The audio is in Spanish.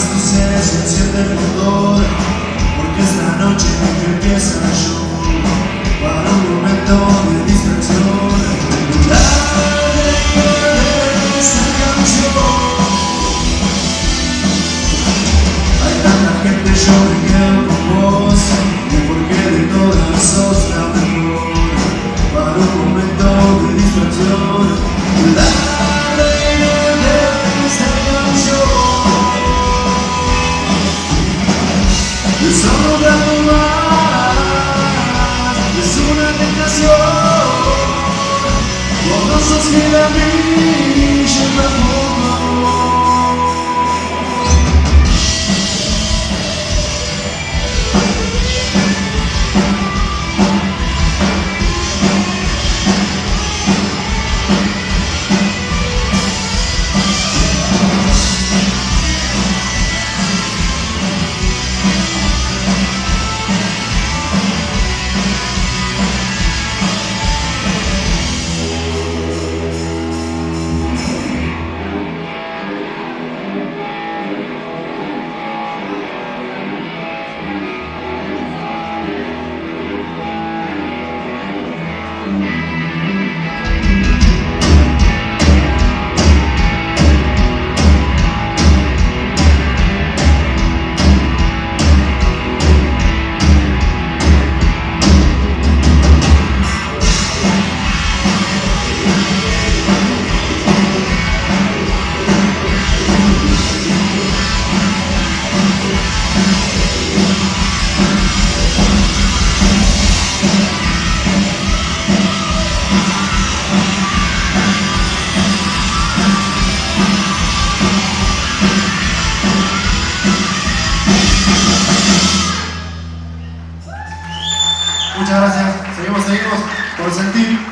se enciende el Porque es la noche en que empieza yo Para un momento de distracción. Dale, dale esta canción Hay tanta gente, yo me quedo con vos Y porque de todas sos la mejor. Para un momento de distracción. Lugar no más, es una tentación. Cuando sos fiel a mí, Muchas gracias. Seguimos, seguimos. sentir